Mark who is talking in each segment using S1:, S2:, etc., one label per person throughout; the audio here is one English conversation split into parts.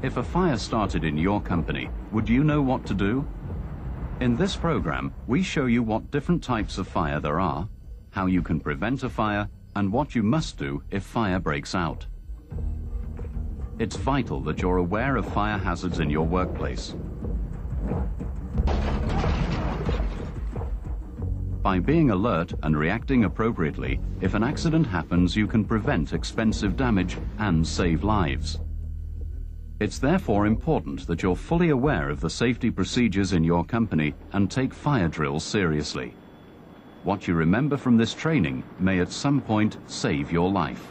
S1: If a fire started in your company, would you know what to do? In this program, we show you what different types of fire there are, how you can prevent a fire, and what you must do if fire breaks out. It's vital that you're aware of fire hazards in your workplace. By being alert and reacting appropriately, if an accident happens, you can prevent expensive damage and save lives. It's therefore important that you're fully aware of the safety procedures in your company and take fire drills seriously. What you remember from this training may at some point save your life.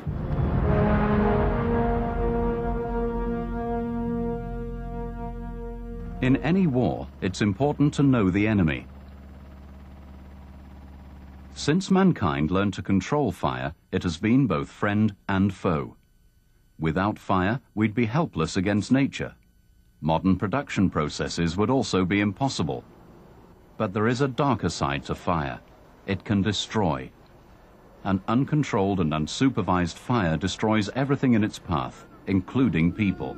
S1: In any war, it's important to know the enemy. Since mankind learned to control fire, it has been both friend and foe. Without fire, we'd be helpless against nature. Modern production processes would also be impossible. But there is a darker side to fire. It can destroy. An uncontrolled and unsupervised fire destroys everything in its path, including people.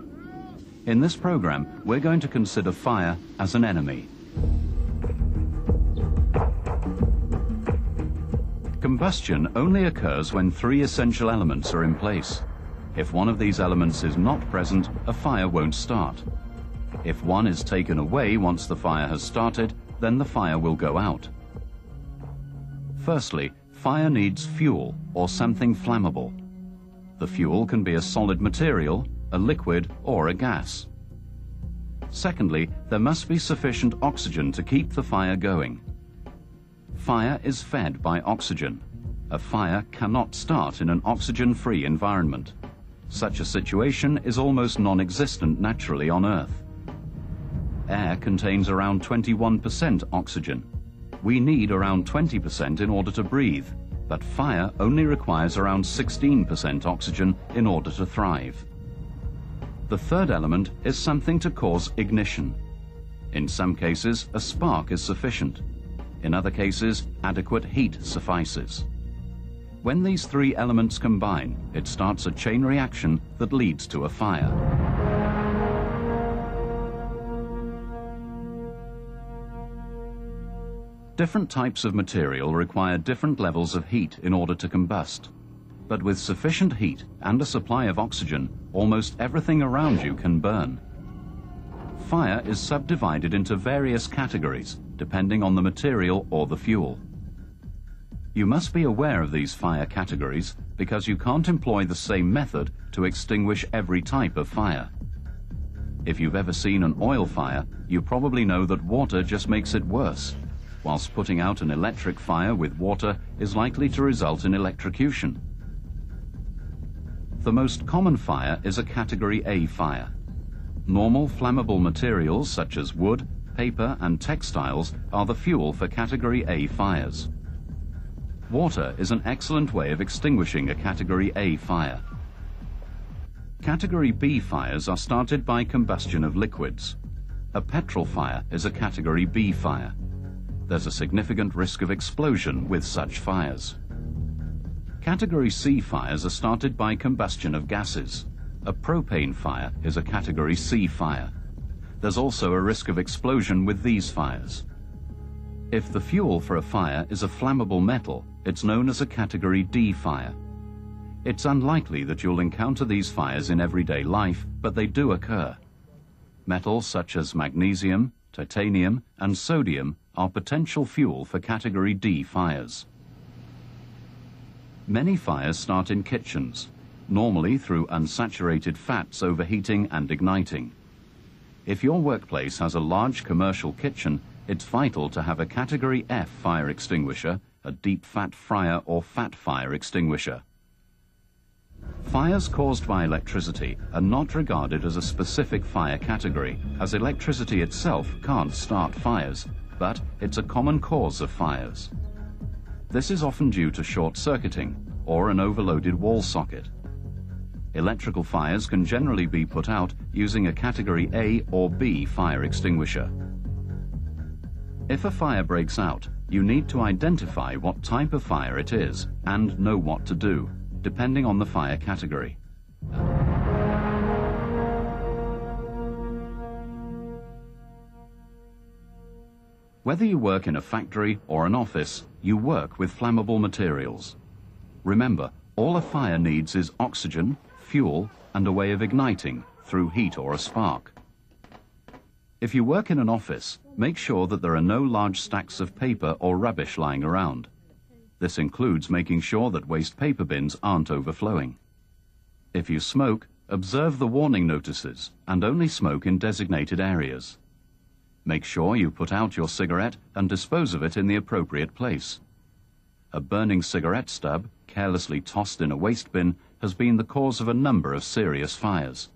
S1: In this program, we're going to consider fire as an enemy. Combustion only occurs when three essential elements are in place. If one of these elements is not present, a fire won't start. If one is taken away once the fire has started, then the fire will go out. Firstly, fire needs fuel or something flammable. The fuel can be a solid material, a liquid or a gas. Secondly, there must be sufficient oxygen to keep the fire going. Fire is fed by oxygen. A fire cannot start in an oxygen-free environment. Such a situation is almost non-existent naturally on Earth. Air contains around 21% oxygen. We need around 20% in order to breathe, but fire only requires around 16% oxygen in order to thrive. The third element is something to cause ignition. In some cases, a spark is sufficient. In other cases, adequate heat suffices. When these three elements combine, it starts a chain reaction that leads to a fire. Different types of material require different levels of heat in order to combust. But with sufficient heat and a supply of oxygen, almost everything around you can burn. Fire is subdivided into various categories, depending on the material or the fuel. You must be aware of these fire categories because you can't employ the same method to extinguish every type of fire. If you've ever seen an oil fire, you probably know that water just makes it worse, whilst putting out an electric fire with water is likely to result in electrocution. The most common fire is a Category A fire. Normal flammable materials such as wood, paper and textiles are the fuel for Category A fires. Water is an excellent way of extinguishing a Category A fire. Category B fires are started by combustion of liquids. A petrol fire is a Category B fire. There's a significant risk of explosion with such fires. Category C fires are started by combustion of gases. A propane fire is a Category C fire. There's also a risk of explosion with these fires. If the fuel for a fire is a flammable metal, it's known as a Category D fire. It's unlikely that you'll encounter these fires in everyday life, but they do occur. Metals such as magnesium, titanium, and sodium are potential fuel for Category D fires. Many fires start in kitchens, normally through unsaturated fats overheating and igniting. If your workplace has a large commercial kitchen, it's vital to have a Category F fire extinguisher, a deep fat fryer or fat fire extinguisher. Fires caused by electricity are not regarded as a specific fire category, as electricity itself can't start fires, but it's a common cause of fires. This is often due to short-circuiting or an overloaded wall socket. Electrical fires can generally be put out using a Category A or B fire extinguisher. If a fire breaks out, you need to identify what type of fire it is and know what to do, depending on the fire category. Whether you work in a factory or an office, you work with flammable materials. Remember, all a fire needs is oxygen, fuel, and a way of igniting through heat or a spark. If you work in an office, make sure that there are no large stacks of paper or rubbish lying around. This includes making sure that waste paper bins aren't overflowing. If you smoke, observe the warning notices and only smoke in designated areas. Make sure you put out your cigarette and dispose of it in the appropriate place. A burning cigarette stub, carelessly tossed in a waste bin, has been the cause of a number of serious fires.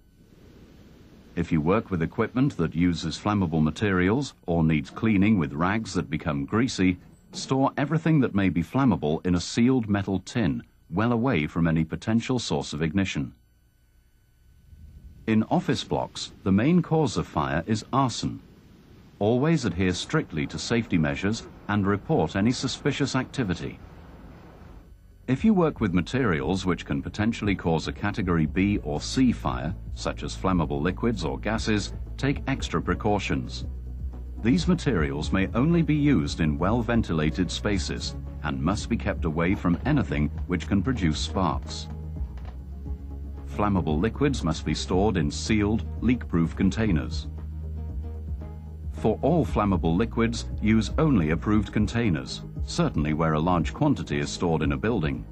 S1: If you work with equipment that uses flammable materials or needs cleaning with rags that become greasy, store everything that may be flammable in a sealed metal tin, well away from any potential source of ignition. In office blocks, the main cause of fire is arson. Always adhere strictly to safety measures and report any suspicious activity. If you work with materials which can potentially cause a Category B or C fire, such as flammable liquids or gases, take extra precautions. These materials may only be used in well-ventilated spaces and must be kept away from anything which can produce sparks. Flammable liquids must be stored in sealed, leak-proof containers. For all flammable liquids, use only approved containers, certainly where a large quantity is stored in a building.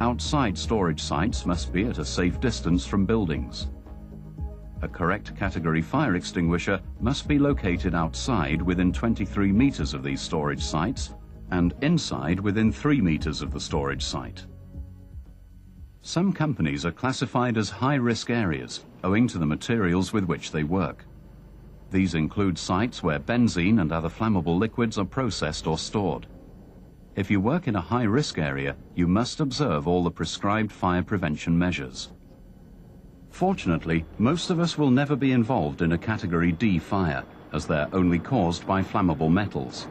S1: Outside storage sites must be at a safe distance from buildings. A correct category fire extinguisher must be located outside within 23 meters of these storage sites and inside within 3 meters of the storage site. Some companies are classified as high-risk areas owing to the materials with which they work. These include sites where benzene and other flammable liquids are processed or stored. If you work in a high-risk area, you must observe all the prescribed fire prevention measures. Fortunately, most of us will never be involved in a Category D fire, as they're only caused by flammable metals.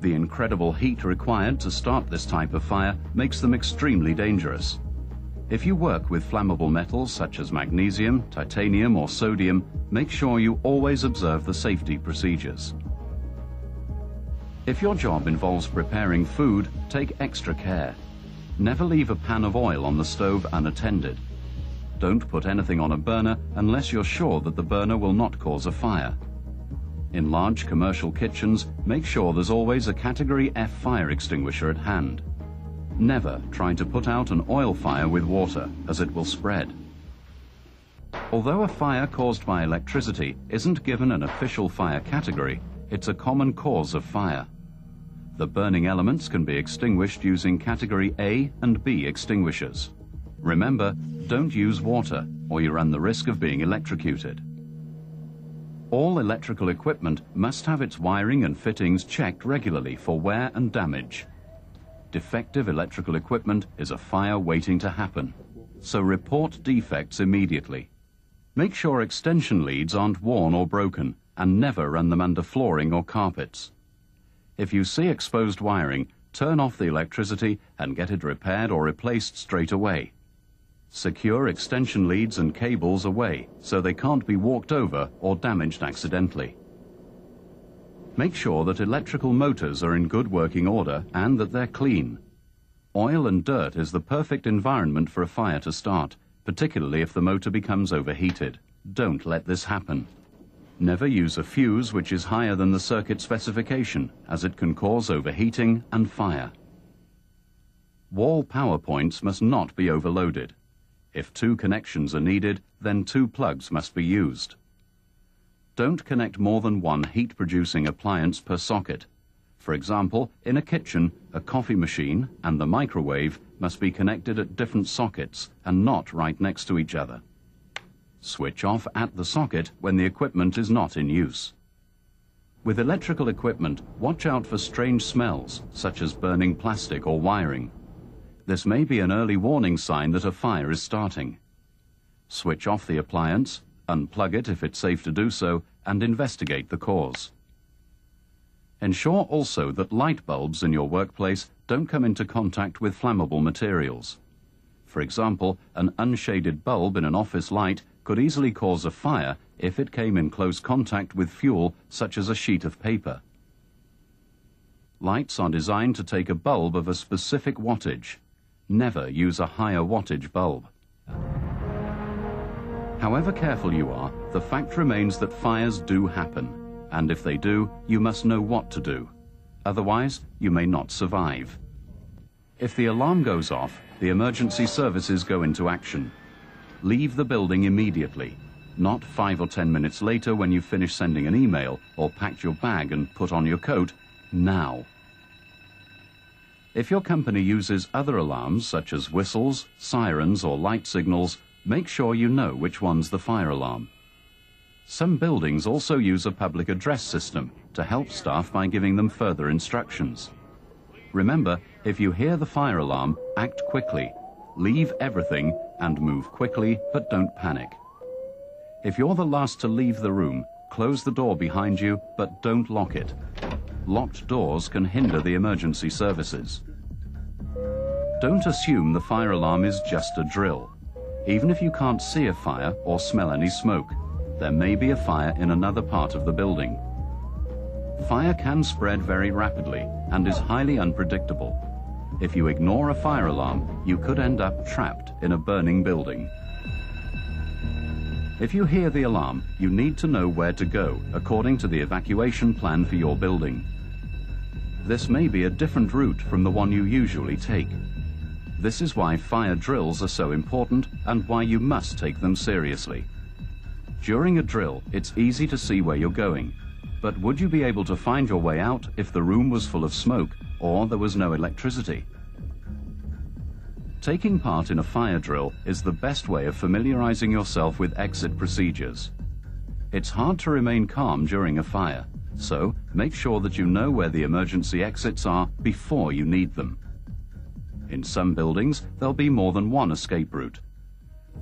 S1: The incredible heat required to start this type of fire makes them extremely dangerous. If you work with flammable metals such as magnesium, titanium or sodium, make sure you always observe the safety procedures. If your job involves preparing food, take extra care. Never leave a pan of oil on the stove unattended. Don't put anything on a burner unless you're sure that the burner will not cause a fire. In large commercial kitchens, make sure there's always a Category F fire extinguisher at hand. Never try to put out an oil fire with water, as it will spread. Although a fire caused by electricity isn't given an official fire category, it's a common cause of fire. The burning elements can be extinguished using Category A and B extinguishers. Remember, don't use water or you run the risk of being electrocuted. All electrical equipment must have its wiring and fittings checked regularly for wear and damage. Defective electrical equipment is a fire waiting to happen, so report defects immediately. Make sure extension leads aren't worn or broken and never run them under flooring or carpets. If you see exposed wiring, turn off the electricity and get it repaired or replaced straight away. Secure extension leads and cables away so they can't be walked over or damaged accidentally. Make sure that electrical motors are in good working order and that they're clean. Oil and dirt is the perfect environment for a fire to start, particularly if the motor becomes overheated. Don't let this happen. Never use a fuse which is higher than the circuit specification, as it can cause overheating and fire. Wall power points must not be overloaded. If two connections are needed, then two plugs must be used. Don't connect more than one heat-producing appliance per socket. For example, in a kitchen, a coffee machine and the microwave must be connected at different sockets and not right next to each other. Switch off at the socket when the equipment is not in use. With electrical equipment, watch out for strange smells, such as burning plastic or wiring. This may be an early warning sign that a fire is starting. Switch off the appliance, unplug it if it's safe to do so, and investigate the cause. Ensure also that light bulbs in your workplace don't come into contact with flammable materials. For example, an unshaded bulb in an office light could easily cause a fire if it came in close contact with fuel such as a sheet of paper. Lights are designed to take a bulb of a specific wattage. Never use a higher wattage bulb. However careful you are, the fact remains that fires do happen, and if they do, you must know what to do. Otherwise, you may not survive. If the alarm goes off, the emergency services go into action. Leave the building immediately, not five or ten minutes later when you've finished sending an email or packed your bag and put on your coat, now. If your company uses other alarms such as whistles, sirens or light signals, make sure you know which one's the fire alarm. Some buildings also use a public address system to help staff by giving them further instructions. Remember, if you hear the fire alarm, act quickly. Leave everything and move quickly, but don't panic. If you're the last to leave the room, close the door behind you, but don't lock it. Locked doors can hinder the emergency services. Don't assume the fire alarm is just a drill. Even if you can't see a fire or smell any smoke, there may be a fire in another part of the building. Fire can spread very rapidly and is highly unpredictable. If you ignore a fire alarm, you could end up trapped in a burning building. If you hear the alarm, you need to know where to go according to the evacuation plan for your building. This may be a different route from the one you usually take. This is why fire drills are so important and why you must take them seriously. During a drill, it's easy to see where you're going, but would you be able to find your way out if the room was full of smoke or there was no electricity? Taking part in a fire drill is the best way of familiarizing yourself with exit procedures. It's hard to remain calm during a fire, so make sure that you know where the emergency exits are before you need them. In some buildings, there'll be more than one escape route.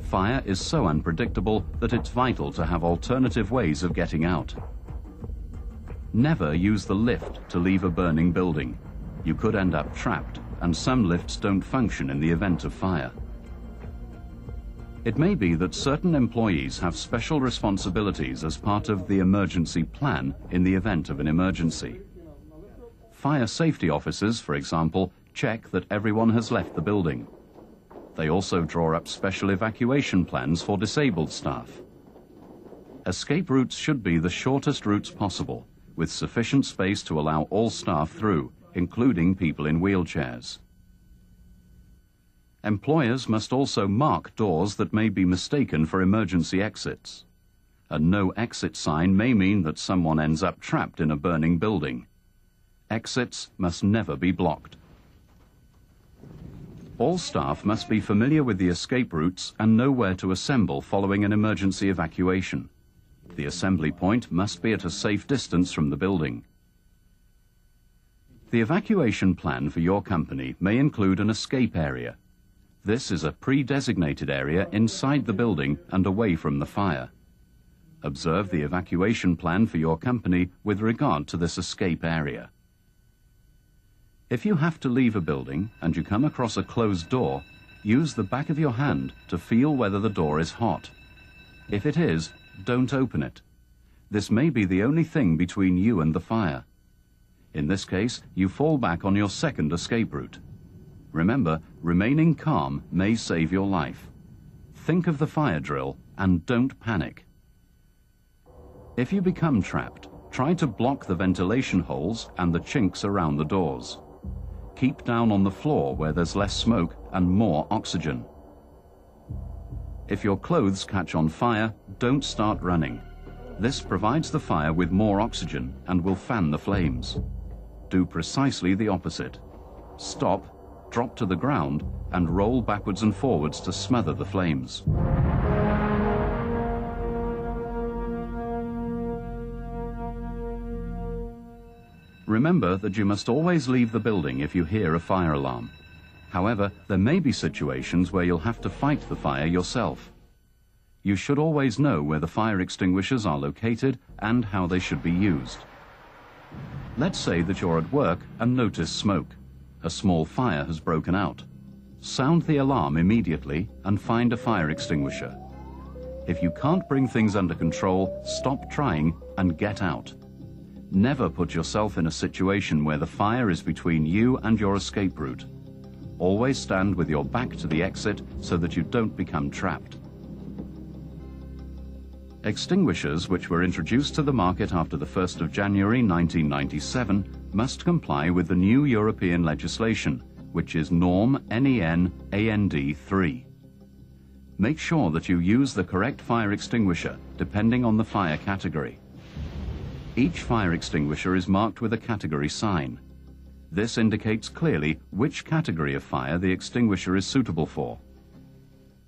S1: Fire is so unpredictable that it's vital to have alternative ways of getting out. Never use the lift to leave a burning building. You could end up trapped, and some lifts don't function in the event of fire. It may be that certain employees have special responsibilities as part of the emergency plan in the event of an emergency. Fire safety officers, for example, check that everyone has left the building. They also draw up special evacuation plans for disabled staff. Escape routes should be the shortest routes possible, with sufficient space to allow all staff through, including people in wheelchairs. Employers must also mark doors that may be mistaken for emergency exits. A no exit sign may mean that someone ends up trapped in a burning building. Exits must never be blocked. All staff must be familiar with the escape routes and know where to assemble following an emergency evacuation. The assembly point must be at a safe distance from the building. The evacuation plan for your company may include an escape area. This is a pre-designated area inside the building and away from the fire. Observe the evacuation plan for your company with regard to this escape area. If you have to leave a building and you come across a closed door, use the back of your hand to feel whether the door is hot. If it is, don't open it. This may be the only thing between you and the fire. In this case, you fall back on your second escape route. Remember, remaining calm may save your life. Think of the fire drill and don't panic. If you become trapped, try to block the ventilation holes and the chinks around the doors. Keep down on the floor where there's less smoke and more oxygen. If your clothes catch on fire, don't start running. This provides the fire with more oxygen and will fan the flames. Do precisely the opposite. Stop, drop to the ground, and roll backwards and forwards to smother the flames. Remember that you must always leave the building if you hear a fire alarm. However, there may be situations where you'll have to fight the fire yourself. You should always know where the fire extinguishers are located and how they should be used. Let's say that you're at work and notice smoke. A small fire has broken out. Sound the alarm immediately and find a fire extinguisher. If you can't bring things under control, stop trying and get out. Never put yourself in a situation where the fire is between you and your escape route. Always stand with your back to the exit so that you don't become trapped. Extinguishers which were introduced to the market after the 1st of January 1997 must comply with the new European legislation, which is Norm NEN EN 3. Make sure that you use the correct fire extinguisher depending on the fire category. Each fire extinguisher is marked with a category sign. This indicates clearly which category of fire the extinguisher is suitable for.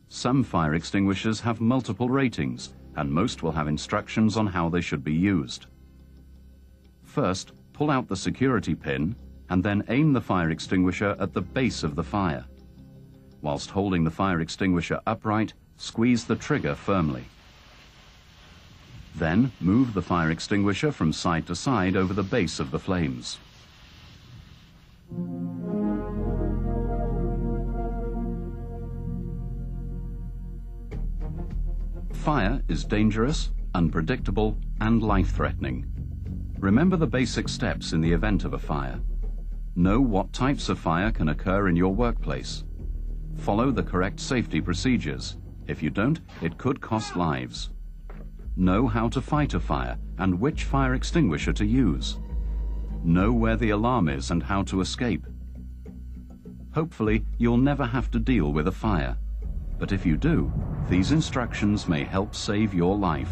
S1: Some fire extinguishers have multiple ratings and most will have instructions on how they should be used. First, pull out the security pin and then aim the fire extinguisher at the base of the fire. Whilst holding the fire extinguisher upright, squeeze the trigger firmly. Then move the fire extinguisher from side to side over the base of the flames. Fire is dangerous, unpredictable, and life-threatening. Remember the basic steps in the event of a fire. Know what types of fire can occur in your workplace. Follow the correct safety procedures. If you don't, it could cost lives. Know how to fight a fire and which fire extinguisher to use. Know where the alarm is and how to escape. Hopefully, you'll never have to deal with a fire. But if you do, these instructions may help save your life.